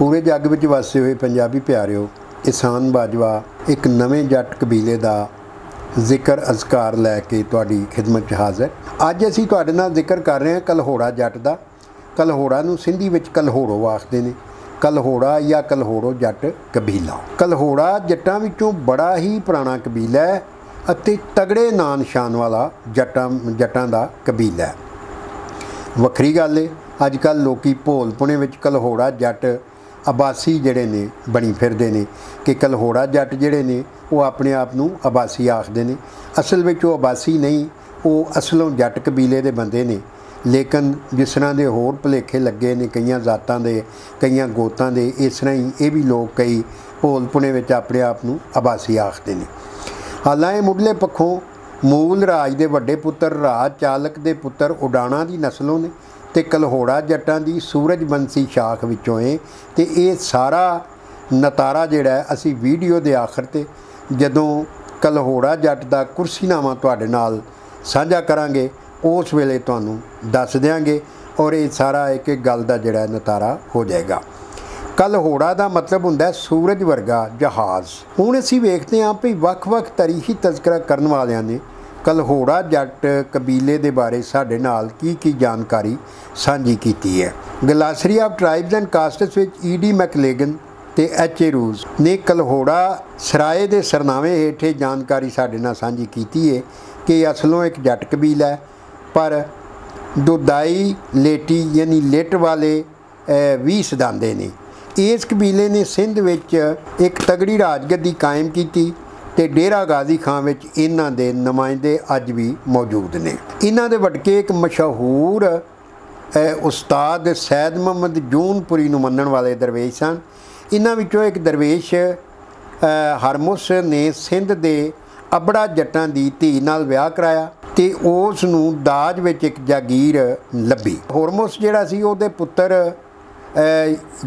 ਪੂਰੇ ਜੱਗ ਵਿੱਚ ਵਸਦੇ ਹੋਏ ਪੰਜਾਬੀ ਪਿਆਰਿਓ, ਇਸਾਨ ਬਾਜਵਾ, ਇੱਕ ਨਵੇਂ ਜੱਟ ਕਬੀਲੇ ਦਾ ਜ਼ਿਕਰ ਅਜ਼ਕਾਰ ਲੈ ਕੇ ਤੁਹਾਡੀ ਖਿਦਮਤ 'ਚ ਹਾਜ਼ਰ। ਅੱਜ ਅਸੀਂ ਤੁਹਾਡੇ ਨਾਲ ਜ਼ਿਕਰ ਕਰ ਰਹੇ ਹਾਂ ਕਲਹੋੜਾ ਜੱਟ ਦਾ। ਕਲਹੋੜਾ ਨੂੰ ਸਿੰਧੀ ਵਿੱਚ ਕਲਹੋੜੋ ਆਖਦੇ ਨੇ। ਕਲਹੋੜਾ ਜਾਂ ਕਲਹੋੜੋ ਜੱਟ ਕਬੀਲਾ। ਕਲਹੋੜਾ ਜੱਟਾਂ ਵਿੱਚੋਂ ਬੜਾ ਹੀ ਪੁਰਾਣਾ ਕਬੀਲਾ ਹੈ ਅਤੇ ਤਗੜੇ ਨਾਂ ਨਿਸ਼ਾਨ ਵਾਲਾ ਜੱਟਾਂ ਜੱਟਾਂ ਦਾ ਕਬੀਲਾ ਹੈ। ਵੱਖਰੀ ਗੱਲ ਏ, ਅੱਜ ਕੱਲ ਲੋਕੀ ਭੋਲਪੁਣੇ ਵਿੱਚ ਕਲਹੋੜਾ ਜੱਟ ਆਬਾਸੀ ਜਿਹੜੇ ਨੇ, ਬਣੀ ਫਿਰਦੇ ਨੇ ਕਿ ਕਲਹੋੜਾ ਜੱਟ ਜਿਹੜੇ ਨੇ, ਉਹ ਆਪਣੇ ਆਪ ਨੂੰ ਆਬਾਸੀ ਆਖਦੇ ਨੇ। ਅਸਲ ਵਿੱਚ ਉਹ ਆਬਾਸੀ ਨਹੀਂ, ਉਹ ਅਸਲੋਂ ਜੱਟ ਕਬੀਲੇ ਦੇ ਬੰਦੇ ਨੇ। ਲੇਕਿਨ ਜਿਸ ਤਰ੍ਹਾਂ ਦੇ ਹੋਰ ਭੁਲੇਖੇ ਲੱਗੇ ਨੇ ਕਈਆਂ ਜ਼ਾਤਾਂ ਦੇ, ਕਈਆਂ ਗੋਤਾਂ ਦੇ, ਇਸ ਤਰ੍ਹਾਂ ਹੀ ਇਹ ਵੀ ਲੋਕ ਕਈ ਭੋਲਪੁਣੇ ਵਿੱਚ ਆਪਣੇ ਆਪ ਨੂੰ ਆਬਾਸੀ ਆਖਦੇ ਨੇ। ਹਾਲਾਂਕਿ ਮੁੱਢਲੇ ਪੱਖੋਂ ਮੂਲ ਰਾਜ ਦੇ ਵੱਡੇ ਪੁੱਤਰ, ਰਾਜ ਚਾਲਕ ਦੇ ਪੁੱਤਰ ਉਡਾਣਾ ਦੀ ਨਸਲੋਂ ਨੇ। ਤੇ ਕਲਹੋੜਾ ਜੱਟਾਂ ਦੀ ਸੂਰਜਵੰਸ਼ੀ ਸ਼ਾਖ ਵਿੱਚੋਂ ਏ। ਤੇ ਇਹ ਸਾਰਾ ਨਤਾਰਾ ਜਿਹੜਾ ਅਸੀਂ ਵੀਡੀਓ ਦੇ ਆਖਰ ਤੇ ਜਦੋਂ ਕਲਹੋੜਾ ਜੱਟ ਦਾ ਕੁਰਸੀਨਾਮਾ ਤੁਹਾਡੇ ਨਾਲ ਸਾਂਝਾ ਕਰਾਂਗੇ, ਉਸ ਵੇਲੇ ਤੁਹਾਨੂੰ ਦੱਸ ਦਿਆਂਗੇ ਔਰ ਇਹ ਸਾਰਾ ਇੱਕ ਇੱਕ ਗੱਲ ਦਾ ਜਿਹੜਾ ਨਤਾਰਾ ਹੋ ਜਾਏਗਾ। ਕਲਹੋੜਾ ਦਾ ਮਤਲਬ ਹੁੰਦਾ ਸੂਰਜ ਵਰਗਾ ਜਹਾਜ਼। ਹੁਣ ਅਸੀਂ ਵੇਖਦੇ ਹਾਂ ਵੀ ਵੱਖ-ਵੱਖ ਤਾਰੀਖੀ ਤਜ਼ਕਰਾ ਕਰਨ ਵਾਲਿਆਂ ਨੇ ਕਲਹੋੜਾ ਜੱਟ ਕਬੀਲੇ ਦੇ ਬਾਰੇ ਸਾਡੇ ਨਾਲ ਕੀ ਕੀ ਜਾਣਕਾਰੀ ਸਾਂਝੀ ਕੀਤੀ ਹੈ। Glossary of tribes and castes ਵਿੱਚ ਈਡੀ ਮੈਕਲੇਗਨ ਤੇ ਐਚ ਏ ਰੂਜ਼ ਨੇ ਕਲਹੋੜਾ ਸਰਾਏ ਦੇ ਸਰਨਾਵੇਂ ਹੇਠੇ ਜਾਣਕਾਰੀ ਸਾਡੇ ਨਾਲ ਸਾਂਝੀ ਕੀਤੀ ਹੈ ਕਿ ਅਸਲੋਂ ਇੱਕ ਜੱਟ ਕਬੀਲਾ ਹੈ, ਪਰ ਦੁਦਾਈ ਲੇਟੀ ਯਾਨੀ ਲੇਟ ਵਾਲੇ ਵੀ ਸਦਾਂਦੇ ਨੇ। ਇਸ ਕਬੀਲੇ ਨੇ ਸਿੰਧ ਵਿੱਚ ਇੱਕ ਤਗੜੀ ਰਾਜਗੱਦੀ ਕਾਇਮ ਕੀਤੀ ਤੇ ਡੇਰਾ ਗਾਜ਼ੀ ਖਾਨ ਵਿੱਚ ਇਹਨਾਂ ਦੇ ਨੁਮਾਇੰਦੇ ਅੱਜ ਵੀ ਮੌਜੂਦ ਨੇ। ਇਹਨਾਂ ਦੇ ਵਟਕੇ ਇੱਕ ਮਸ਼ਹੂਰ ਉਸਤਾਦ ਸੈਦ ਮੁਹੰਮਦ ਜੂਨਪੁਰੀ ਨੂੰ ਮੰਨਣ ਵਾਲੇ ਦਰਵੇਸ਼ ਸਨ। ਇਹਨਾਂ ਵਿੱਚੋਂ ਇੱਕ ਦਰਵੇਸ਼ ਹਰਮੁਸ ਨੇ ਸਿੰਧ ਦੇ ਅਬੜਾ ਜੱਟਾਂ ਦੀ ਧੀ ਨਾਲ ਵਿਆਹ ਕਰਾਇਆ ਤੇ ਉਸ ਨੂੰ ਦਾਜ ਵਿੱਚ ਇੱਕ ਜਾਗੀਰ ਲੱਭੀ। ਹਰਮੁਸ ਜਿਹੜਾ ਸੀ ਉਹਦੇ ਪੁੱਤਰ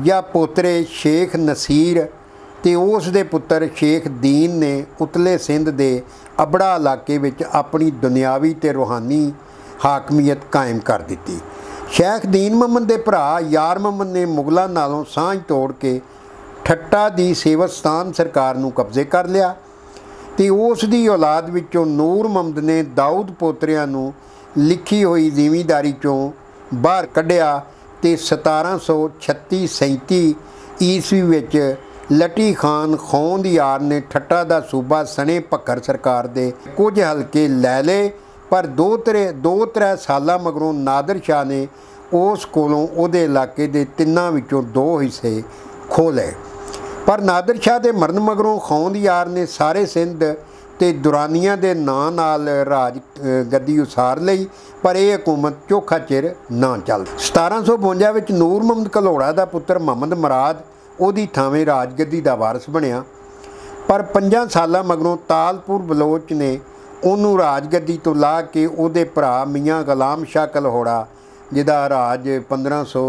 ਜਾਂ ਪੋਤਰੇ ਸ਼ੇਖ ਨਸੀਰ ਤੇ ਉਸ ਦੇ ਪੁੱਤਰ ਸ਼ੇਖ ਦੀਨ ਨੇ ਉਤਲੇ ਸਿੰਧ ਦੇ ਅਬੜਾ ਇਲਾਕੇ ਵਿੱਚ ਆਪਣੀ ਦੁਨਿਆਵੀ ਤੇ ਰੂਹਾਨੀ ਹਾਕਮੀਅਤ ਕਾਇਮ ਕਰ ਦਿੱਤੀ। ਸ਼ੇਖ ਦੀਨ ਮੁਹੰਮਦ ਦੇ ਭਰਾ ਯਾਰ ਮੁਹੰਮਦ ਨੇ ਮੁਗਲਾਂ ਨਾਲੋਂ ਸਾਂਝ ਤੋੜ ਕੇ ਠੱਟਾ ਦੀ ਸੇਵਸਤਾਨ ਸਰਕਾਰ ਨੂੰ ਕਬਜ਼ੇ ਕਰ ਲਿਆ ਤੇ ਉਸ ਦੀ ਔਲਾਦ ਵਿੱਚੋਂ ਨੂਰ ਮੁਹੰਮਦ ਨੇ ਦਾਊਦ ਪੋਤਰਿਆਂ ਨੂੰ ਲਿਖੀ ਹੋਈ ਜ਼ਿਮੀਂਦਾਰੀ ਚੋਂ ਬਾਹਰ ਕੱਢਿਆ ਤੇ 1736 37 ਈਸਵੀ ਵਿੱਚ ਲਟੀ ਖਾਨ ਖੌਂ ਦੀ ਯਾਰ ਨੇ ਠੱਟਾ ਦਾ ਸੂਬਾ ਸਣੇ ਭੱਕਰ ਸਰਕਾਰ ਦੇ। ਕੁਝ ਹਲਕੇ ਲੈ ਲਏ, ਪਰ ਦੋ ਤਰੇ ਦੋ ਤਰੇ ਸਾਲਾਂ ਮਗਰੋਂ ਨਾਦਰ ਸ਼ਾਹ ਨੇ ਉਸ ਕੋਲੋਂ ਉਹਦੇ ਇਲਾਕੇ ਦੇ ਤਿੰਨਾਂ ਵਿੱਚੋਂ ਦੋ ਹਿੱਸੇ ਖੋ ਲਏ ਪਰ ਨਾਦਰ ਸ਼ਾਹ ਦੇ ਮਰਨ ਮਗਰੋਂ ਖੌਂ ਦੀ ਯਾਰ ਨੇ ਸਾਰੇ ਸਿੰਧ ਤੇ ਦੁਰਾਨੀਆਂ ਦੇ ਨਾਂ ਨਾਲ ਰਾਜ ਗੱਦੀ ਉਸਾਰ ਲਈ, ਪਰ ਇਹ ਹਕੂਮਤ ਚੋਖਾ ਚਿਰ ਨਾ ਚੱਲ 1752 ਵਿੱਚ ਨੂਰ ਮੁਹੰਮਦ ਕਲੋੜਾ ਦਾ ਪੁੱਤਰ ਮੁਹੰਮਦ ਮਰਾਦ ਉਹਦੀ ਥਾਵੇਂ ਰਾਜਗੱਦੀ ਦਾ ਵਾਰਸ ਬਣਿਆ। ਪਰ 5 ਸਾਲਾਂ ਮਗਰੋਂ ਤਾਲਪੁਰ ਬਲੋਚ ਨੇ ਉਹਨੂੰ ਰਾਜਗੱਦੀ ਤੋਂ ਲਾ ਕੇ ਉਹਦੇ ਭਰਾ ਮੀਆਂ ਗੁਲਾਮ ਸ਼ਾਹ ਕਲਹੋੜਾ, ਜਿਹਦਾ ਰਾਜ 1500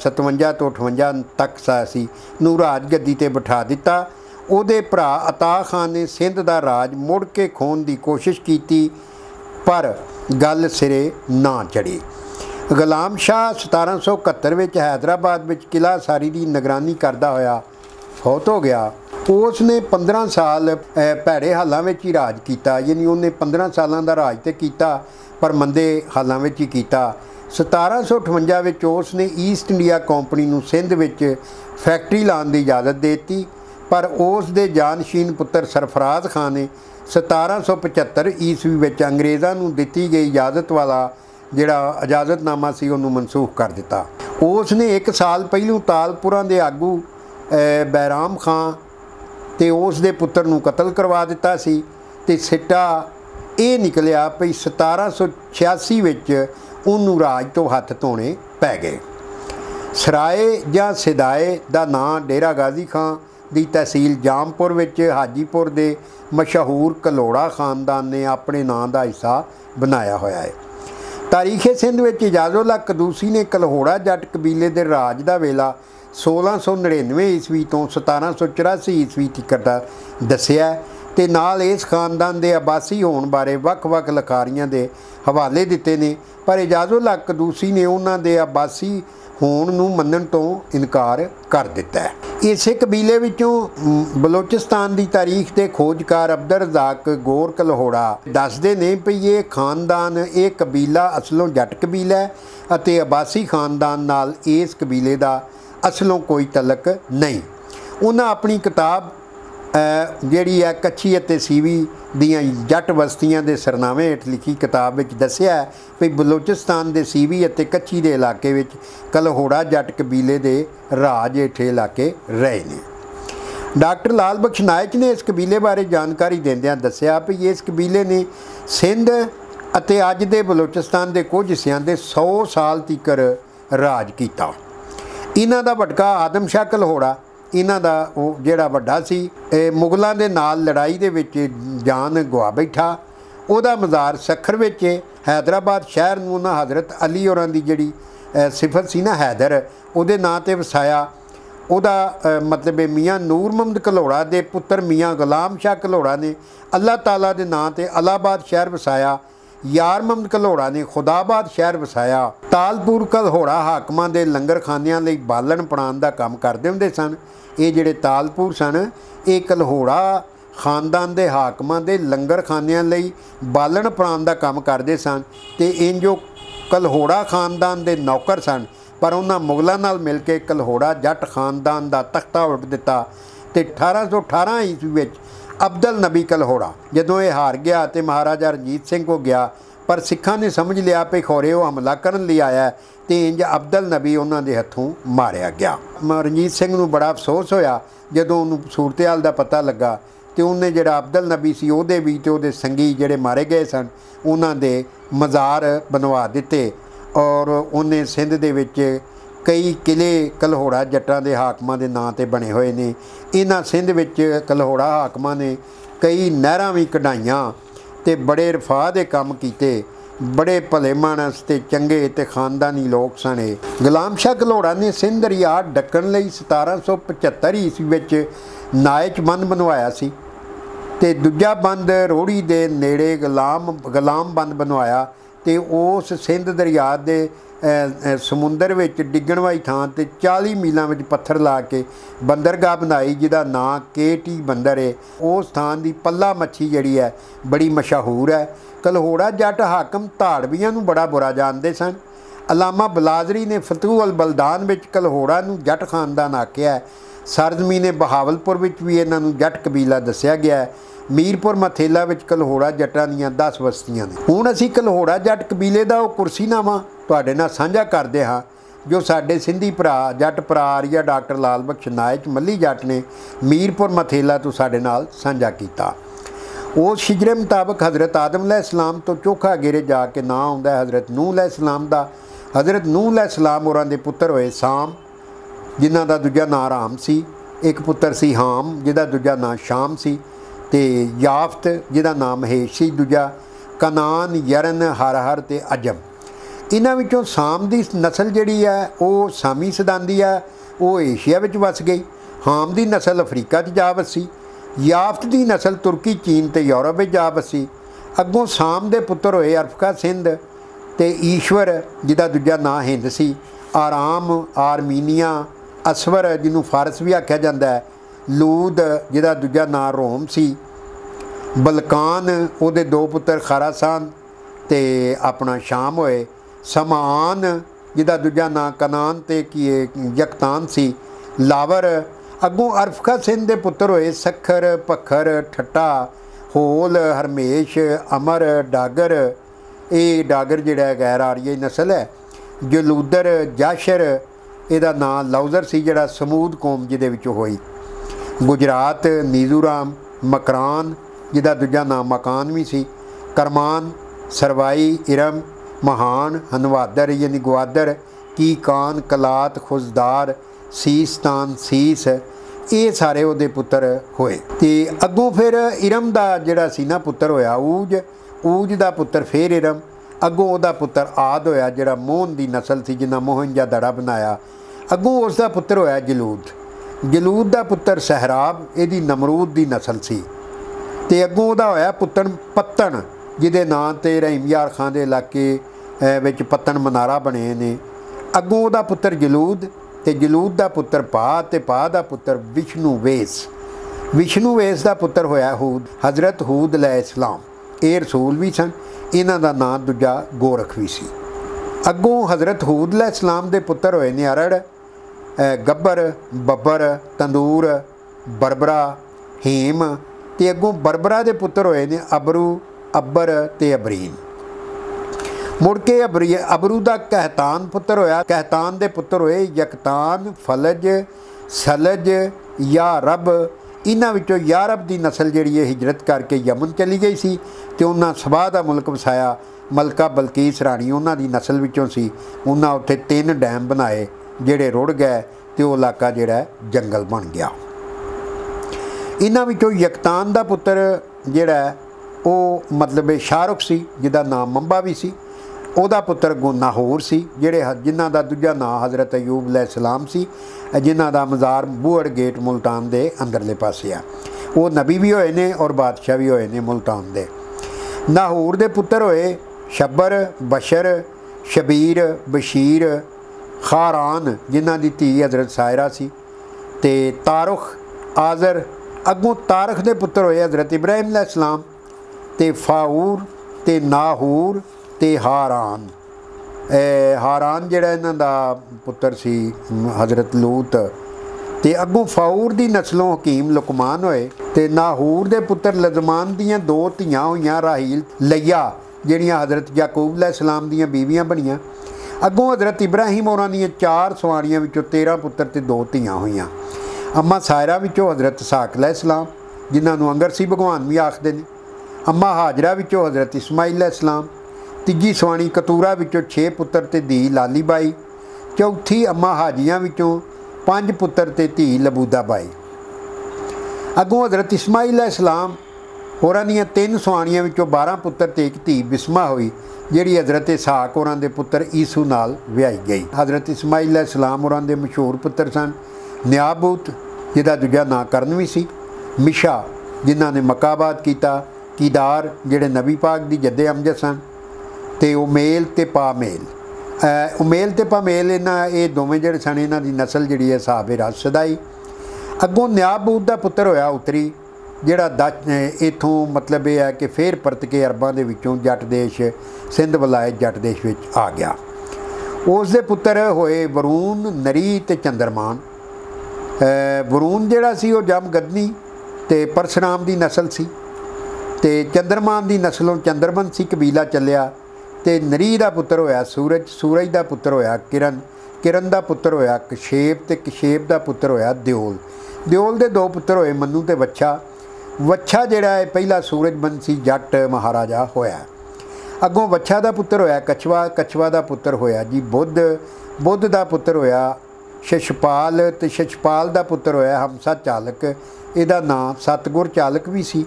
57 ਤੋਂ 58 ਤੱਕ ਸੀ ਨੂੰ ਰਾਜਗੱਦੀ ਤੇ ਬਿਠਾ ਦਿੱਤਾ। ਉਹਦੇ ਭਰਾ ਅਤਾ ਖਾਨ ਨੇ ਸਿੰਧ ਦਾ ਰਾਜ ਮੁੜ ਕੇ ਖੋਣ ਦੀ ਕੋਸ਼ਿਸ਼ ਕੀਤੀ, ਪਰ ਗੱਲ ਸਿਰੇ ਨਾ ਚੜੀ ਗੁਲਾਮ ਸ਼ਾਹ 1771 ਵਿੱਚ ਹైదరాబాద్ ਵਿੱਚ ਕਿਲਾ ਸਾਰੀ ਦੀ ਨਿਗਰਾਨੀ ਕਰਦਾ ਹੋਇਆ ਫੌਤ ਹੋ ਗਿਆ। ਉਸ ਨੇ 15 ਸਾਲ ਭੈੜੇ ਹਾਲਾਂ ਵਿੱਚ ਹੀ ਰਾਜ ਕੀਤਾ, ਯਾਨੀ ਉਹਨੇ 15 ਸਾਲਾਂ ਦਾ ਰਾਜ ਤੇ ਕੀਤਾ, ਪਰ ਮੰਦੇ ਹਾਲਾਂ ਵਿੱਚ ਹੀ ਕੀਤਾ। 1758 ਵਿੱਚ ਉਸ ਨੇ ਈਸਟ ਇੰਡੀਆ ਕੰਪਨੀ ਨੂੰ ਸਿੰਧ ਵਿੱਚ ਫੈਕਟਰੀ ਲਾਉਣ ਦੀ ਇਜਾਜ਼ਤ ਦੇ ਦਿੱਤੀ, ਪਰ ਉਸ ਦੇ ਜਾਨਸ਼ੀਨ ਪੁੱਤਰ ਸਰਫਰਾਜ਼ ਖਾਨ ਨੇ 1775 ਈਸਵੀ ਵਿੱਚ ਅੰਗਰੇਜ਼ਾਂ ਨੂੰ ਦਿੱਤੀ ਗਈ ਇਜਾਜ਼ਤ ਵਾਲਾ ਜਿਹੜਾ ਇਜਾਜ਼ਤਨਾਮਾ ਸੀ, ਉਹਨੂੰ ਮਨਸੂਖ ਕਰ ਦਿੱਤਾ। ਉਸ ਨੇ 1 ਸਾਲ ਪਹਿਲੂ ਤਾਲਪੁਰਾਂ ਦੇ ਆਗੂ ਬੈਰਾਮ ਖਾਨ ਤੇ ਉਸ ਦੇ ਪੁੱਤਰ ਨੂੰ ਕਤਲ ਕਰਵਾ ਦਿੱਤਾ ਸੀ ਤੇ ਸਿੱਟਾ ਇਹ ਨਿਕਲਿਆ ਭਈ 1786 ਵਿੱਚ ਉਹਨੂੰ ਰਾਜ ਤੋਂ ਹੱਥ ਧੋਣੇ ਪੈ ਗਏ। ਸਰਾਏ ਜਾਂ ਸਿਦਾਏ ਦਾ ਨਾਂ ਡੇਰਾ ਗਾਜ਼ੀ ਖਾਨ ਦੀ ਤਹਿਸੀਲ ਜਾਮਪੁਰ ਵਿੱਚ, ਹਾਜੀਪੁਰ ਦੇ ਮਸ਼ਹੂਰ ਕਲੋੜਾ ਖਾਨਦਾਨ ਨੇ ਆਪਣੇ ਨਾਂ ਦਾ ਹਿੱਸਾ ਬਣਾਇਆ ਹੋਇਆ ਹੈ। ਤਾਰੀਖੇ ਸਿੰਧ ਵਿੱਚ ਇਜਾਜ਼ੁੱਲਾ ਕਦੂਸੀ ਨੇ ਕਲਹੋੜਾ ਜੱਟ ਕਬੀਲੇ ਦੇ ਰਾਜ ਦਾ ਵੇਲਾ 1699 ਈਸਵੀ ਤੋਂ 1784 ਈਸਵੀ ਤੱਕ ਦਾ ਦੱਸਿਆ ਤੇ ਨਾਲ ਇਸ ਖਾਨਦਾਨ ਦੇ ਆਬਾਸੀ ਹੋਣ ਬਾਰੇ ਵੱਖ-ਵੱਖ ਲਖਾਰੀਆਂ ਦੇ ਹਵਾਲੇ ਦਿੱਤੇ ਨੇ। ਪਰ ਇਜਾਜ਼ੁੱਲਾ ਕਦੂਸੀ ਨੇ ਉਹਨਾਂ ਦੇ ਆਬਾਸੀ ਹੋਣ ਨੂੰ ਮੰਨਣ ਤੋਂ ਇਨਕਾਰ ਕਰ ਦਿੱਤਾ ਹੈ। ਇਸੇ ਕਬੀਲੇ ਵਿੱਚੋਂ ਬਲੋਚਿਸਤਾਨ ਦੀ ਤਾਰੀਖ ਦੇ ਖੋਜਕਾਰ ਅਬਦਰ ਰਜ਼ਾਕ ਗੋਰ ਕਲਹੋੜਾ ਦੱਸਦੇ ਨੇ ਵੀ ਇਹ ਖਾਨਦਾਨ, ਇਹ ਕਬੀਲਾ ਅਸਲੋਂ ਜੱਟ ਕਬੀਲਾ ਹੈ ਅਤੇ ਅਬਾਸੀ ਖਾਨਦਾਨ ਨਾਲ ਇਸ ਕਬੀਲੇ ਦਾ ਅਸਲੋਂ ਕੋਈ ਤਲਕ ਨਹੀਂ। ਉਹਨਾਂ ਆਪਣੀ ਕਿਤਾਬ ਜਿਹੜੀ ਹੈ ਕੱਚੀ ਅਤੇ ਸੀਵੀ ਦੀਆਂ ਜੱਟ ਬਸਤੀਆਂ ਦੇ ਸਰਨਾਮੇ ਹੇਠ ਲਿਖੀ ਕਿਤਾਬ ਵਿੱਚ ਦੱਸਿਆ ਹੈ ਵੀ ਬਲੋਚਿਸਤਾਨ ਦੇ ਸੀਵੀ ਅਤੇ ਕੱਚੀ ਦੇ ਇਲਾਕੇ ਵਿੱਚ ਕਲਹੋੜਾ ਜੱਟ ਕਬੀਲੇ ਦੇ ਰਾਜ ਹੇਠੇ ਇਲਾਕੇ ਰਹੇ ਨੇ। ਡਾਕਟਰ ਲਾਲ ਬਖਸ਼ ਨਾਇਕ ਨੇ ਇਸ ਕਬੀਲੇ ਬਾਰੇ ਜਾਣਕਾਰੀ ਦਿੰਦਿਆਂ ਦੱਸਿਆ ਵੀ ਇਸ ਕਬੀਲੇ ਨੇ ਸਿੰਧ ਅਤੇ ਅੱਜ ਦੇ ਬਲੋਚਿਸਤਾਨ ਦੇ ਕੁਝ ਹਿੱਸਿਆਂ ਦੇ 100 ਸਾਲ ਤੀਕਰ ਰਾਜ ਕੀਤਾ। ਇਹਨਾਂ ਦਾ ਭਟਕਾ ਆਦਮ ਸ਼ਾਹ ਕਲਹੋੜਾ ਇਹਨਾਂ ਦਾ ਉਹ ਜਿਹੜਾ ਵੱਡਾ ਸੀ ਇਹ ਮੁਗਲਾਂ ਦੇ ਨਾਲ ਲੜਾਈ ਦੇ ਵਿੱਚ ਜਾਨ ਗਵਾ ਬੈਠਾ ਉਹਦਾ ਮਜ਼ਾਰ ਸਖਰ ਵਿੱਚ ਹੈ। ਹੈਦਰਾਬਾਦ ਸ਼ਹਿਰ ਨੂੰ ਉਹਨਾਂ ਹਜ਼ਰਤ ਅਲੀ ਹੋਰਾਂ ਦੀ ਜਿਹੜੀ ਅ, ਸਿਫਤ ਸੀ ਨਾ ਹੈਦਰ ਉਹਦੇ ਨਾਂ ਤੇ ਵਸਾਇਆ ਉਹਦਾ ਮਤਲਬ ਹੈ ਮੀਆਂ ਨੂਰ ਮੁਹੰਮਦ ਕਲੋੜਾ ਦੇ ਪੁੱਤਰ ਮੀਆਂ ਗੁਲਾਮ ਸ਼ਾਹ ਕਲੋੜਾ ਨੇ ਅੱਲਾਹ ਤਾਲਾ ਦੇ ਨਾਂ ਤੇ ਅਲਾਹਾਬਾਦ ਸ਼ਹਿਰ ਵਸਾਇਆ ਯਾਰ ਮੁਹੰਮਦ ਕਲੋੜਾ ਨੇ ਖੁਦਾਬਾਦ ਸ਼ਹਿਰ ਵਸਾਇਆ। ਤਾਲਪੁਰ ਕਲਹੋੜਾ ਹਾਕਮਾਂ ਦੇ ਲੰਗਰਖਾਨਿਆਂ ਲਈ ਬਾਲਣ ਪਣਾਉਣ ਦਾ ਕੰਮ ਕਰਦੇ ਹੁੰਦੇ ਸਨ। ਇਹ ਜਿਹੜੇ ਤਾਲਪੁਰ ਸਨ, ਇਹ ਕਲਹੋੜਾ ਖਾਨਦਾਨ ਦੇ ਹਾਕਮਾਂ ਦੇ ਲੰਗਰਖਾਨਿਆਂ ਲਈ ਬਾਲਣ ਪਣਾਉਣ ਦਾ ਕੰਮ ਕਰਦੇ ਸਨ ਤੇ ਇੰਜੋ ਕਲਹੋੜਾ ਖਾਨਦਾਨ ਦੇ ਨੌਕਰ ਸਨ, ਪਰ ਉਹਨਾਂ ਮੁਗਲਾਂ ਨਾਲ ਮਿਲ ਕੇ ਕਲਹੋੜਾ ਜੱਟ ਖਾਨਦਾਨ ਦਾ ਤਖਤਾ ਉਲਟ ਦਿੱਤਾ ਤੇ 1818 ਈਸਵੀ ਵਿੱਚ ਅਬਦਲ ਨਬੀ ਕਲਹੋੜਾ। ਜਦੋਂ ਇਹ ਹਾਰ ਗਿਆ ਤੇ ਮਹਾਰਾਜਾ ਰਣਜੀਤ ਸਿੰਘ ਕੋ ਗਿਆ, ਪਰ ਸਿੱਖਾਂ ਨੇ ਸਮਝ ਲਿਆ ਕਿ ਖੋਰੇ ਉਹ ਹਮਲਾ ਕਰਨ ਲਈ ਆਇਆ ਹੈ, ਤੇ ਇੰਜ ਅਬਦਲ ਨਬੀ ਉਹਨਾਂ ਦੇ ਹੱਥੋਂ ਮਾਰਿਆ ਗਿਆ। ਮ- ਰਣਜੀਤ ਸਿੰਘ ਨੂੰ ਬੜਾ ਅਫਸੋਸ ਹੋਇਆ, ਜਦੋਂ ਉਹਨੂੰ ਸੂਰਤਿਆਲ ਦਾ ਪਤਾ ਲੱਗਾ ਤੇ ਉਹਨੇ ਜਿਹੜਾ ਅਬਦਲ ਨਬੀ ਸੀ ਉਹਦੇ ਵੀ ਤੇ ਉਹਦੇ ਸੰਗੀ ਜਿਹੜੇ ਮਾਰੇ ਗਏ ਸਨ, ਉਹਨਾਂ ਦੇ ਮਜ਼ਾਰ ਬਣਵਾ ਦਿੱਤੇ ਔਰ ਉਹਨੇ ਸਿੰਧ ਦੇ ਵਿੱਚ ਕਈ ਕਿਲੇ ਕਲਹੋੜਾ ਜੱਟਾਂ ਦੇ ਹਾਕਮਾਂ ਦੇ ਨਾਂ ਤੇ ਬਣੇ ਹੋਏ ਨੇ। ਇਹਨਾਂ ਸਿੰਧ ਵਿੱਚ ਕਲਹੋੜਾ ਹਾਕਮਾਂ ਨੇ ਕਈ ਨਹਿਰਾਂ ਵੀ ਕਢਾਈਆਂ ਤੇ ਬੜੇ ਰਫਾਹ ਦੇ ਕੰਮ ਕੀਤੇ। ਬੜੇ ਭਲੇ ਮਾਨਸ ਤੇ ਚੰਗੇ ਤੇ ਖਾਨਦਾਨੀ ਲੋਕ ਸਨ ਇਹ ਗੁਲਾਮ ਸ਼ਾਹ ਕਲਹੋੜਾ ਨੇ ਸਿੰਧ ਦਰਿਆ ਡੱਕਣ ਲਈ 1775 ਈਸਵੀ ਵਿੱਚ ਨਾਇਚ ਬੰਦ ਬਣਵਾਇਆ ਸੀ ਤੇ ਦੂਜਾ ਬੰਦ ਰੋੜੀ ਦੇ ਨੇੜੇ ਗੁਲਾਮ ਗੁਲਾਮ ਬੰਦ ਬਣਵਾਇਆ ਤੇ ਉਸ ਸਿੰਧ ਦਰਿਆ ਦੇ ਸਮੁੰਦਰ ਵਿੱਚ ਡਿੱਗਣ ਵਾਲੀ ਥਾਂ ਤੇ 40 ਮੀਲਾਂ ਵਿੱਚ ਪੱਥਰ ਲਾ ਕੇ ਬੰਦਰਗਾਹ ਬਣਾਈ, ਜਿਹਦਾ ਨਾਂ ਕੇਟੀ ਬੰਦਰ ਹੈ ਉਸ ਥਾਂ ਦੀ ਪੱਲਾ ਮੱਛੀ ਜਿਹੜੀ ਹੈ ਬੜੀ ਮਸ਼ਹੂਰ ਹੈ ਕਲਹੋੜਾ ਜੱਟ ਹਾਕਮ ਧਾੜਵੀਆਂ ਨੂੰ ਬੜਾ ਬੁਰਾ ਜਾਣਦੇ ਸਨ। ਅਲਾਮਾ ਬਲਾਜ਼ਰੀ ਨੇ ਫਤੂ ਅਲ ਬਲਦਾਨ ਵਿੱਚ ਕਲਹੋੜਾ ਨੂੰ ਜੱਟ ਖਾਨਦਾਨ ਆਖਿਆ। ਹੈ ਸਰਜ਼ਮੀਨੇ ਬਹਾਵਲਪੁਰ ਵਿੱਚ ਵੀ ਇਹਨਾਂ ਨੂੰ ਜੱਟ ਕਬੀਲਾ ਦੱਸਿਆ ਗਿਆ। ਮੀਰਪੁਰ ਮਥੇਲਾ ਵਿੱਚ ਕਲਹੋੜਾ ਜੱਟਾਂ ਦੀਆਂ 10 ਬਸਤੀਆਂ ਨੇ। ਹੁਣ ਅਸੀਂ ਕਲਹੋੜਾ ਜੱਟ ਕਬੀਲੇ ਦਾ ਉਹ ਕੁਰਸੀਨਾਮਾ ਤੁਹਾਡੇ ਨਾਲ ਸਾਂਝਾ ਕਰਦੇ ਹਾਂ, ਜੋ ਸਾਡੇ ਸਿੰਧੀ ਭਰਾ, ਜੱਟ ਭਰਾ ਆਰੀਆ ਡਾਕਟਰ ਲਾਲ ਬਖਸ਼ ਨਾਇਕ ਮੱਲੀ ਜੱਟ ਨੇ ਮੀਰਪੁਰ ਮਥੇਲਾ ਤੋਂ ਸਾਡੇ ਨਾਲ ਸਾਂਝਾ ਕੀਤਾ। ਉਹ ਸ਼ਿਜਰੇ ਮੁਤਾਬਕ ਹਜ਼ਰਤ ਆਦਮ ਅਲੈਹ ਸਲਾਮ ਤੋਂ ਚੋਖਾ ਗੇਰੇ ਜਾ ਕੇ ਨਾਂ ਆਉਂਦਾ ਹੈ। ਹਜ਼ਰਤ ਨੂਹ ਅਲੈਹ ਸਲਾਮ ਦਾ। ਹਜ਼ਰਤ ਨੂਹ ਅਲੈਹ ਸਲਾਮ ਹੋਰਾਂ ਦੇ ਪੁੱਤਰ ਹੋਏ ਸਾਮ, ਜਿਨ੍ਹਾਂ ਦਾ ਦੂਜਾ ਨਾਂ ਰਾਮ ਸੀ। ਇੱਕ ਪੁੱਤਰ ਸੀ ਹਾਮ, ਜਿਹਦਾ ਦੂਜਾ ਨਾਂ ਸ਼ਾਮ ਸੀ। ਤੇ ਯਾਫਤ, ਜਿਹਦਾ ਨਾਮ ਮਹੇਸ਼ ਸੀ, ਦੂਜਾ ਕਨਾਨ, ਯਰਨ, ਹਰ ਹਰ ਤੇ ਅਜਮ। ਇਹਨਾਂ ਵਿੱਚੋਂ ਸਾਮ ਦੀ ਨਸਲ ਜਿਹੜੀ ਹੈ, ਉਹ ਸਾਮੀ ਸਦਾਂਦੀ ਹੈ, ਉਹ ਏਸ਼ੀਆ ਵਿੱਚ ਵਸ ਗਈ। ਹਾਮ ਦੀ ਨਸਲ ਅਫਰੀਕਾ 'ਚ ਜਾ ਵਸੀ। ਯਾਫਤ ਦੀ ਨਸਲ ਤੁਰਕੀ, ਚੀਨ ਤੇ ਯੂਰਪ ਵਿੱਚ ਜਾ ਵਸੀ। ਅੱਗੋਂ ਸਾਮ ਦੇ ਪੁੱਤਰ ਹੋਏ ਅਰਫਕਾ ਸਿੰਧ ਤੇ ਈਸ਼ਵਰ, ਜਿਹਦਾ ਦੂਜਾ ਨਾਂ ਹਿੰਦ ਸੀ। ਆਰਾਮ, ਆਰਮੀਨੀਆ, ਅਸਵਰ, ਜਿਹਨੂੰ ਫਾਰਸ ਵੀ ਆਖਿਆ ਜਾਂਦਾ ਹੈ। ਲੂਦ, ਜਿਹਦਾ ਦੂਜਾ ਨਾਂ ਰੋਮ ਸੀ, ਬਲਕਾਨ, ਉਹਦੇ ਦੋ ਪੁੱਤਰ ਖਾਰਾਸਾਨ ਤੇ ਆਪਣਾ ਸ਼ਾਮ ਹੋਏ। ਸਮਾਨ, ਜਿਹਦਾ ਦੂਜਾ ਨਾਂ ਕਨਾਨ ਤੇ ਕੀ ਇਹ, ਯਕਤਾਨ ਸੀ, ਲਾਵਰ। ਅੱਗੋਂ ਅਰਫਕਾ ਸਿੰਧ ਦੇ ਪੁੱਤਰ ਹੋਏ, ਸਖਰ ਪਖਰ ਠੱਟਾ ਹੋਲ, ਹਰਮੇਸ਼, ਅਮਰ, ਡਾਗਰ। ਇਹ ਡਾਗਰ ਜਿਹੜਾ ਹੈ, ਗੈਰ ਆਰੀਈ ਨਸਲ ਹੈ। ਜਲੂਦਰ, ਜਾਸ਼ਰ, ਇਹਦਾ ਨਾਂ ਲੌਜ਼ਰ ਸੀ, ਜਿਹੜਾ ਸਮੂਦ ਕੌਮ ਜਿਹਦੇ ਵਿੱਚੋਂ ਹੋਈ। ਗੁਜਰਾਤ, ਮੀਜ਼ੋਰਾਮ, ਮਕਰਾਨ, ਜਿਹਦਾ ਦੂਜਾ ਨਾਮ ਮਕਾਨ ਵੀ ਸੀ, ਕਰਮਾਨ, ਸਰਵਾਈ, ਇਰਮ, ਮਹਾਨ, ਹਨਵਾਦਰ ਯਾਨੀ ਗਵਾਦਰ ਕੀਕਾਨ ਕਲਾਤ ਖੁਜ਼ਦਾਰ ਸੀਸਤਾਨ ਸੀਸ, ਇਹ ਸਾਰੇ ਉਹਦੇ ਪੁੱਤਰ ਹੋਏ। ਤੇ ਅੱਗੋਂ ਫਿਰ ਇਰਮ ਦਾ ਜਿਹੜਾ ਸੀ ਨਾ ਪੁੱਤਰ ਹੋਇਆ, ਊਜ ਊਜ ਦਾ ਪੁੱਤਰ ਫੇਰ ਇਰਮ, ਅੱਗੋਂ ਉਹਦਾ ਪੁੱਤਰ ਆਦ ਹੋਇਆ, ਜਿਹੜਾ ਮੋਹਨ ਦੀ ਨਸਲ ਸੀ ਜਿਨ੍ਹਾਂ ਮੋਹਨ ਜਾਂ ਦੜਾ ਬਣਾਇਆ। ਅੱਗੋਂ ਉਸ ਦਾ ਪੁੱਤਰ ਹੋਇਆ ਜਲੂਦ। ਜਲੂਦ ਦਾ ਪੁੱਤਰ ਸਹਿਰਾਬ, ਇਹਦੀ ਨਮਰੂਦ ਦੀ ਨਸਲ ਸੀ। ਤੇ ਅੱਗੋਂ ਉਹਦਾ ਹੋਇਆ ਪੁੱਤਰ ਪੱਤਣ, ਜਿਹਦੇ ਨਾਂ ਤੇ ਰਹੀਮ ਯਾਰ ਖਾਨ ਦੇ ਇਲਾਕੇ ਵਿੱਚ ਪੱਤਣ ਮਨਾਰਾ ਬਣੇ ਨੇ। ਅੱਗੋਂ ਉਹਦਾ ਪੁੱਤਰ ਜਲੂਦ ਤੇ ਜਲੂਦ ਦਾ ਪੁੱਤਰ ਪਾ, ਤੇ ਪਾ ਦਾ ਪੁੱਤਰ ਵਿਸ਼ਨੂੰ ਵੇਸ। ਵਿਸ਼ਨੂੰ ਵੇਸ ਦਾ ਪੁੱਤਰ ਹੋਇਆ ਹੂਦ, ਹਜ਼ਰਤ ਹੂਦ ਅਲੈਹ ਇਸਲਾਮ। ਇਹ ਰਸੂਲ ਵੀ ਸਨ, ਇਹਨਾਂ ਦਾ ਨਾਂ ਦੂਜਾ ਗੋਰਖ ਵੀ ਸੀ। ਅੱਗੋਂ ਹਜ਼ਰਤ ਹੂਦ ਅਲੈਹ ਇਸਲਾਮ ਦੇ ਪੁੱਤਰ ਹੋਏ ਨੇ ਅਰੜ ਗੱਬਰ, ਬੱਬਰ, ਤੰਦੂਰ, ਬਰਬਰਾ, ਹੀਮ ਤੇ ਅੱਗੋਂ ਬਰਬਰਾ ਦੇ ਪੁੱਤਰ ਹੋਏ ਨੇ ਅਬਰੂ, ਅੱਬਰ ਤੇ ਅਬਰੀਨ ਮੁੜ ਕੇ ਅਬਰੀ, ਅਬਰੂ ਦਾ ਕਹਿਤਾਨ ਪੁੱਤਰ ਹੋਇਆ, ਕਹਿਤਾਨ ਦੇ ਪੁੱਤਰ ਹੋਏ ਯਕਤਾਨ, ਫਲਜ, ਸਲਜ ਯਾ ਰਬ। ਇਹਨਾਂ ਵਿੱਚੋਂ ਯਾਰਬ ਦੀ ਨਸਲ ਜਿਹੜੀ ਹੈ ਹਿਜਰਤ ਕਰਕੇ ਯਮਨ ਚਲੀ ਗਈ ਸੀ ਤੇ ਉਹਨਾਂ ਸਬਾ ਦਾ ਮੁਲਕ ਵਸਾਇਆ। ਮਲਕਾ ਬਲਕੀਸ ਰਾਣੀ ਉਹਨਾਂ ਦੀ ਨਸਲ ਵਿੱਚੋਂ ਸੀ। ਉਹਨਾਂ ਉੱਥੇ ਤਿੰਨ ਡੈਮ ਬਣਾਏ। ਜਿਹੜੇ ਰੁੜ ਗਏ ਤੇ ਉਹ ਇਲਾਕਾ ਜਿਹੜਾ ਜੰਗਲ ਬਣ ਗਿਆ। ਇਹਨਾਂ ਵਿੱਚੋਂ ਯਕਤਾਨ ਦਾ ਪੁੱਤਰ ਜਿਹੜਾ ਉਹ ਮਤਲਬ ਇਹ ਸ਼ਾਹਰੁਖ ਸੀ, ਜਿਹਦਾ ਨਾਮ ਮੰਬਾ ਵੀ ਸੀ। ਉਹਦਾ ਪੁੱਤਰ ਗੁਨਾਹੂਰ ਸੀ, ਜਿਹੜੇ ਹ- ਜਿਨ੍ਹਾਂ ਦਾ ਦੂਜਾ ਨਾਮ ਹਜ਼ਰਤ ਅਯੂਬ ਅਲੈਹਿਸਲਾਮ ਸੀ, ਜਿਨ੍ਹਾਂ ਦਾ ਮਜ਼ਾਰ ਬੂਅੜ ਗੇਟ ਮੁਲਤਾਨ ਦੇ ਅੰਦਰਲੇ ਪਾਸੇ ਆ। ਉਹ ਨਬੀ ਵੀ ਹੋਏ ਨੇ ਔਰ ਬਾਦਸ਼ਾਹ ਵੀ ਹੋਏ ਨੇ ਮੁਲਤਾਨ ਦੇ। ਨਾਹੂਰ ਦੇ ਪੁੱਤਰ ਹੋਏ ਸ਼ੱਬਰ, ਬਸ਼ਰ, ਸ਼ਬੀਰ, ਬਸ਼ੀਰ ਖਾਰਾਨ, ਜਿਨ੍ਹਾਂ ਦੀ ਧੀ ਹਜ਼ਰਤ ਸਾਇਰਾ ਸੀ ਤੇ ਤਾਰਖ, ਆਜ਼ਰ, ਅੱਗੋਂ ਤਾਰਖ ਦੇ ਪੁੱਤਰ ਹੋਏ ਹਜ਼ਰਤ ਇਬਰਾਹਿਮ ਅਲੈਹਿਸਲਾਮ ਤੇ ਫਾਊਰ ਤੇ ਨਾਹੂਰ ਤੇ ਹਾਰਾਨ। ਹਾਰਾਨ ਜਿਹੜਾ ਇਹਨਾਂ ਦਾ ਪੁੱਤਰ ਸੀ ਹਜ਼ਰਤ ਲੂਤ। ਤੇ ਅੱਗੋਂ ਫਾਊਰ ਦੀ ਨਸਲੋਂ ਹਕੀਮ ਲੁਕਮਾਨ ਹੋਏ ਤੇ ਨਾਹੂਰ ਦੇ ਪੁੱਤਰ ਲਜ਼ਮਾਨ ਦੀਆਂ ਦੋ ਧੀਆਂ ਹੋਈਆਂ ਰਾਹੀਲ, ਲਈਆ, ਜਿਹੜੀਆਂ ਹਜ਼ਰਤ ਯਾਕੂਬ ਅਲੈਹਿਸਲਾਮ ਦੀਆਂ ਬੀਵੀਆਂ ਬਣੀਆਂ। ਅੱਗੋਂ ਹਜ਼ਰਤ ਇਬਰਾਹੀਮ ਹੋਰਾਂ ਦੀਆਂ ਚਾਰ ਸਵਾਰੀਆਂ ਵਿੱਚੋਂ 13 ਪੁੱਤਰ ਤੇ ਦੋ ਧੀਆਂ ਹੋਈਆਂ। ਅੰਮਾ ਸਾਇਰਾ ਵਿੱਚੋਂ ਹਜ਼ਰਤ ਸਾਕ ਅਲੈਹਿਸਲਾਮ ਜਿਨ੍ਹਾਂ ਨੂੰ ਅੰਗਰਸੀ ਭਗਵਾਨ ਵੀ ਆਖਦੇ ਨੇ। ਅੰਮਾ ਹਾਜਰਾ ਵਿੱਚੋਂ ਹਜ਼ਰਤ ਇਸਮਾਈਲ ਅਲੈਹਿਸਲਾਮ ਤੀਜੀ ਸਵਾਣੀ ਕਤੂਰਾ ਵਿੱਚੋਂ 6 ਪੁੱਤਰ ਤੇ ਧੀ ਲਾਲੀ ਬਾਈ ਚੌਥੀ ਅੰਮਾ ਹਾਜੀਆਂ ਵਿੱਚੋਂ ਪੰਜ ਪੁੱਤਰ ਤੇ ਧੀ ਲਬੂਦਾ ਬਾਈ। ਅੱਗੋਂ ਹਜ਼ਰਤ ਇਸਮਾਈਲ ਇਸਲਾਮ ਹੋਰਾਂ ਦੀਆਂ ਤਿੰਨ ਸੁਆਣੀਆਂ ਵਿੱਚੋਂ 12 ਪੁੱਤਰ ਤੇ ਇੱਕ ਧੀ ਬਿਸਮਾ ਹੋਈ ਜਿਹੜੀ ਹਜ਼ਰਤ ਇਸਾਕ ਹੋਰਾਂ ਦੇ ਪੁੱਤਰ ਈਸੂ ਨਾਲ ਵਿਆਹੀ ਗਈ। ਹਜ਼ਰਤ ਇਸਮਾਈਲ ਇਸਲਾਮ ਹੋਰਾਂ ਦੇ ਮਸ਼ਹੂਰ ਪੁੱਤਰ ਸਨ। ਨਿਆਬੂਤ ਜਿਹਦਾ ਦੂਜਾ ਨਾਂ ਕਰਨ ਵੀ ਸੀ। ਮਿਸ਼ਾ ਜਿਨ੍ਹਾਂ ਨੇ ਮਕਾਬਾਦ ਕੀਤਾ। ਕੀਦਾਰ ਜਿਹੜੇ ਨਬੀ ਪਾਕ ਦੀ ਜੱਦੇ ਅਮਜਦ ਸਨ। ਤੇ ਉਮੇਲ ਤੇ ਪਾਮੇਲ। ਅ, ਉਮੇਲ ਤੇ ਪਾਮੇਲ ਇਹਨਾਂ ਇਹ ਦੋਵੇਂ ਜਿਹੜੇ ਸਨ ਇਹਨਾਂ ਦੀ ਨਸਲ ਜਿਹੜੀ ਹੈ ਸਾਹਬੇ ਰਸਦਾਈ ਅੱਗੋਂ ਨਿਆਬੂਦ ਦਾ ਪੁੱਤਰ ਹੋਇਆ ਉਤਰੀ। ਜਿਹੜਾ ਦਚ ਇਥੋਂ ਮਤਲਬ ਇਹ ਹੈ ਕਿ ਫੇਰ ਪਰਤ ਕੇ ਅਰਬਾਂ ਦੇ ਵਿੱਚੋਂ ਜੱਟ ਦੇਸ਼ ਸਿੰਧ ਵਲਾਇਤ ਜੱਟ ਦੇਸ਼ ਵਿੱਚ ਆ ਗਿਆ। ਉਸ ਦੇ ਪੁੱਤਰ ਹੋਏ ਵਰੂਨ ਨਰੀ ਤੇ ਚੰਦਰਮਾਨ। ਅ, ਵਰੂਨ ਜਿਹੜਾ ਸੀ ਉਹ ਜਮਗਦਨੀ ਤੇ ਪਰਸ਼ਰਾਮ ਦੀ ਨਸਲ ਸੀ ਤੇ ਚੰਦਰਮਾਨ ਦੀ ਨਸਲੋਂ ਚੰਦਰਮਨ ਸੀ ਕਬੀਲਾ ਚੱਲਿਆ ਤੇ ਨਰੀ ਦਾ ਪੁੱਤਰ ਹੋਇਆ ਸੂਰਜ ਸੂਰਜ ਦਾ ਪੁੱਤਰ ਹੋਇਆ ਕਿਰਨ ਕਿਰਨ ਦਾ ਪੁੱਤਰ ਹੋਇਆ ਕਸ਼ੇਪ ਤੇ ਕਸ਼ੇਪ ਦਾ ਪੁੱਤਰ ਹੋਇਆ ਦਿਓਲ। ਦਿਓਲ ਦੇ ਦੋ ਪੁੱਤਰ ਹੋਏ ਮੰਨੂ ਤੇ ਵੱਛਾ। ਵੱਛਾ ਜਿਹੜਾ ਹੈ, ਪਹਿਲਾ ਸੂਰਜਬੰਸੀ ਜੱਟ ਮਹਾਰਾਜਾ ਹੋਇਆ। ਅੱਗੋਂ ਵੱਛਾ ਦਾ ਪੁੱਤਰ ਹੋਇਆ, ਕਛਵਾ ਕਛਵਾ ਦਾ ਪੁੱਤਰ ਹੋਇਆ ਜੀ, ਬੁੱਧ ਬੁੱਧ ਦਾ ਪੁੱਤਰ ਹੋਇਆ, ਸ਼ਸ਼ਪਾਲ ਤੇ ਸ਼ਸ਼ਪਾਲ ਦਾ ਪੁੱਤਰ ਹੋਇਆ ਹਮਸਾ ਚਾਲਕ, ਇਹਦਾ ਨਾਂ ਸਤਗੁਰ ਚਾਲਕ ਵੀ ਸੀ।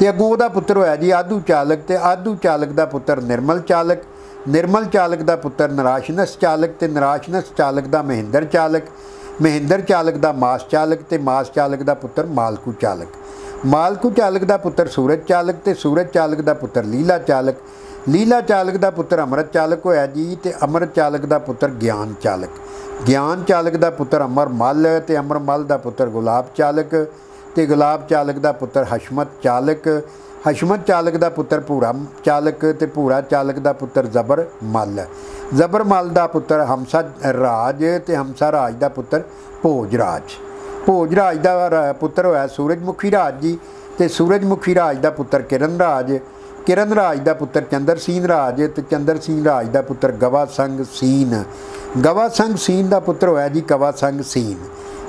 ਤੇ ਅੱਗੋਂ ਉਹਦਾ ਪੁੱਤਰ ਹੋਇਆ ਜੀ ਆਦੂ ਚਾਲਕ ਤੇ ਆਦੂ ਚਾਲਕ ਦਾ ਪੁੱਤਰ ਨਿਰਮਲ ਚਾਲਕ ਨਿਰਮਲ ਚਾਲਕ ਦਾ ਪੁੱਤਰ ਨਰਾਸ਼ਨਸ ਚਾਲਕ ਤੇ ਨਰਾਸ਼ਨਸ ਚਾਲਕ ਦਾ ਮਹਿੰਦਰ ਚਾਲਕ ਮਹਿੰਦਰ ਚਾਲਕ ਦਾ ਮਾਸ ਚਾਲਕ ਤੇ ਮਾਸ ਚਾਲਕ ਦਾ ਪੁੱਤਰ ਮਾਲਕੂ ਚਾਲਕ। ਮਾਲਕੂ ਚਾਲਕ ਦਾ ਪੁੱਤਰ ਸੂਰਜ ਚਾਲਕ ਤੇ ਸੂਰਜ ਚਾਲਕ ਦਾ ਪੁੱਤਰ ਲੀਲਾ ਚਾਲਕ। ਲੀਲਾ ਚਾਲਕ ਦਾ ਪੁੱਤਰ ਅਮਰਤ ਚਾਲਕ ਹੋਇਆ ਜੀ ਤੇ ਅਮਰਤ ਚਾਲਕ ਦਾ ਪੁੱਤਰ ਗਿਆਨ ਚਾਲਕ। ਗਿਆਨ ਚਾਲਕ ਦਾ ਪੁੱਤਰ ਅਮਰ ਮਲ ਤੇ ਅਮਰ ਮਲ ਦਾ ਪੁੱਤਰ ਗੁਲਾਬ ਚਾਲਕ ਤੇ ਗੁਲਾਬ ਚਾਲਕ ਦਾ ਪੁੱਤਰ ਹਸ਼ਮਤ ਚਾਲਕ। ਹਸ਼ਮਤ ਚਾਲਕ ਦਾ ਪੁੱਤਰ ਭੂਰਾ, ਚਾਲਕ ਤੇ ਭੂਰਾ ਚਾਲਕ ਦਾ ਪੁੱਤਰ ਜ਼ਬਰ ਮਲ। ਜ਼ਬਰ ਮਲ ਦਾ ਪੁੱਤਰ ਹਮਸਾ ਰਾਜ ਤੇ ਹਮਸਾ ਰਾਜ ਦਾ ਪੁੱਤਰ ਭੋਜ ਰਾਜ ਭੋਜ ਰਾਜ ਦਾ ਪੁੱਤਰ ਹੋਇਆ ਸੂਰਜਮੁਖੀ ਰਾਜ ਜੀ ਤੇ ਸੂਰਜਮੁਖੀ ਰਾਜ ਦਾ ਪੁੱਤਰ ਕਿਰਨ ਰਾਜ। ਕਿਰਨ ਰਾਜ ਦਾ ਪੁੱਤਰ ਚੰਦਰ ਸਿੰਘ ਰਾਜ ਤੇ ਚੰਦਰ ਸਿੰਘ ਰਾਜ ਦਾ ਪੁੱਤਰ ਗਵਾ ਸੰਗ ਸੀਨ। ਗਵਾ ਸੰਗ ਸੀਨ ਦਾ ਪੁੱਤਰ ਹੋਇਆ ਜੀ ਕਵਾ ਸੰਗ ਸੀਨ।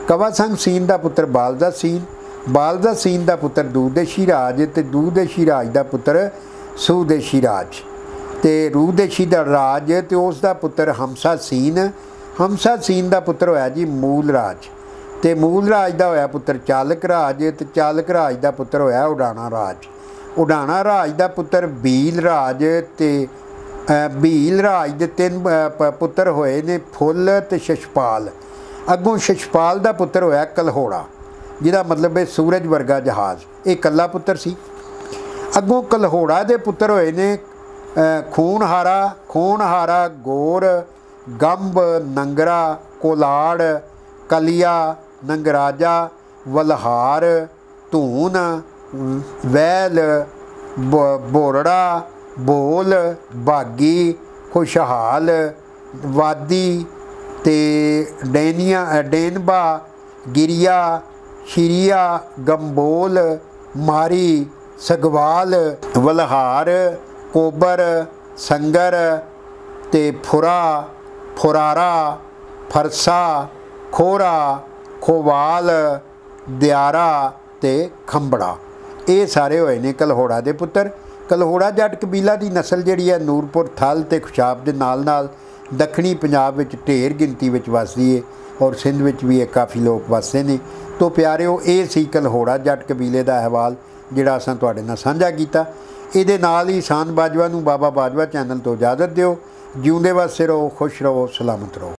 ਕਵਾ ਸੰਗ ਸੀਨ ਦਾ ਪੁੱਤਰ ਬਾਲਦਾ ਸੀਨ। ਬਾਲਦਾ ਸੀਨ ਦਾ ਪੁੱਤਰ ਦੂਦੇਸ਼ੀ ਰਾਜ ਤੇ ਦੂਰਦੇਸ਼ੀ ਰਾਜ ਦਾ ਪੁੱਤਰ ਸੂਦੇਸ਼ੀ ਰਾਜ ਤੇ ਰੂਦੇਸ਼ੀ ਦਾ ਰਾਜ ਤੇ ਉਸ ਦਾ ਪੁੱਤਰ ਹਮਸਾ ਸੀਨ। ਹਮਸਾ ਸੀਨ ਦਾ ਪੁੱਤਰ ਹੋਇਆ ਜੀ ਮੂਲ ਰਾਜ। ਤੇ ਮੂਲ ਰਾਜ ਦਾ ਹੋਇਆ ਪੁੱਤਰ ਚਾਲਕ ਰਾਜ ਤੇ ਚਾਲਕ ਰਾਜ ਦਾ ਪੁੱਤਰ ਹੋਇਆ ਉਡਾਣਾ ਰਾਜ। ਉਡਾਣਾ ਰਾਜ ਦਾ ਪੁੱਤਰ ਬੀਲ ਰਾਜ ਤੇ ਬੀਲ ਰਾਜ ਦੇ ਤਿੰਨ ਪੁੱਤਰ ਹੋਏ ਨੇ ਫੁੱਲ ਤੇ ਸ਼ਸ਼ਪਾਲ। ਅੱਗੋਂ ਸ਼ਸ਼ਪਾਲ ਦਾ ਪੁੱਤਰ ਹੋਇਆ ਕਲਹੋੜਾ। ਜਿਹਦਾ ਮਤਲਬ ਹੈ ਸੂਰਜ ਵਰਗਾ ਜਹਾਜ਼। ਇਹ ਇਕੱਲਾ ਪੁੱਤਰ ਸੀ। ਅੱਗੋਂ ਕਲਹੋੜਾ ਦੇ ਪੁੱਤਰ ਹੋਏ ਨੇ ਖੂਨਹਾਰਾ ਖੂਨਹਾਰਾ, ਗੋਰ, ਗੰਬ, ਨੰਗਰਾ, ਕੋਲਾੜ, ਕਲੀਆ, ਨੰਗਰਾਜਾ, ਵਲਹਾਰ, ਧੂਨ, ਵੈਲ, ਬ- ਬੋਰੜਾ, ਬੋਲ, ਬਾਗੀ, ਖੁਸ਼ਹਾਲ, ਵਾਦੀ ਤੇ ਡੈਨੀਆ ਡੈਨਬਾ, ਗਿਰੀਆ ਸ਼ਿਰੀਆ ਗੰਬੋਲ, ਮਾਰੀ, ਸਗਵਾਲ, ਵਲਹਾਰ, ਕੋਬਰ, ਸੰਗਰ ਤੇ ਫੁਰਾ, ਫੁਰਾਰਾ, ਫਰਸਾ, ਖੋਰਾ, ਖੋਵਾਲ, ਦਿਆਰਾ ਤੇ ਖੰਬੜਾ। ਇਹ ਸਾਰੇ ਹੋਏ ਨੇ ਕਲਹੋੜਾ ਦੇ ਪੁੱਤਰ। ਕਲਹੋੜਾ ਜੱਟ ਕਬੀਲਾ ਦੀ ਨਸਲ ਜਿਹੜੀ ਹੈ ਨੂਰਪੁਰ ਥਲ ਤੇ ਖੁਸ਼ਾਬ ਦੇ ਨਾਲ ਨਾਲ ਦੱਖਣੀ ਪੰਜਾਬ ਵਿੱਚ ਢੇਰ ਗਿਣਤੀ ਵਿੱਚ ਵਸਦੀ ਹੈ ਔਰ ਸਿੰਧ ਵਿੱਚ ਵੀ ਇਹ ਕਾਫੀ ਲੋਕ ਵਸਦੇ ਨੇ। ਤੋਂ ਪਿਆਰਿਓ, ਇਹ ਸੀ ਕਲਹੋੜਾ ਜੱਟ ਕਬੀਲੇ ਦਾ ਅਹਿਵਾਲ, ਜਿਹੜਾ ਅਸਾਂ ਤੁਹਾਡੇ ਨਾਲ ਸਾਂਝਾ ਕੀਤਾ। ਇਹਦੇ ਨਾਲ ਹੀ ਸ਼ਾਨ ਬਾਜਵਾ ਨੂੰ ਬਾਬਾ ਬਾਜਵਾ ਚੈਨਲ ਤੋਂ ਇਜਾਜ਼ਤ ਦਿਓ। ਜਿਉਂਦੇ ਵਸਦੇ ਰਹੋ, ਖੁਸ਼ ਰਹੋ, ਸਲਾਮਤ ਰਹੋ।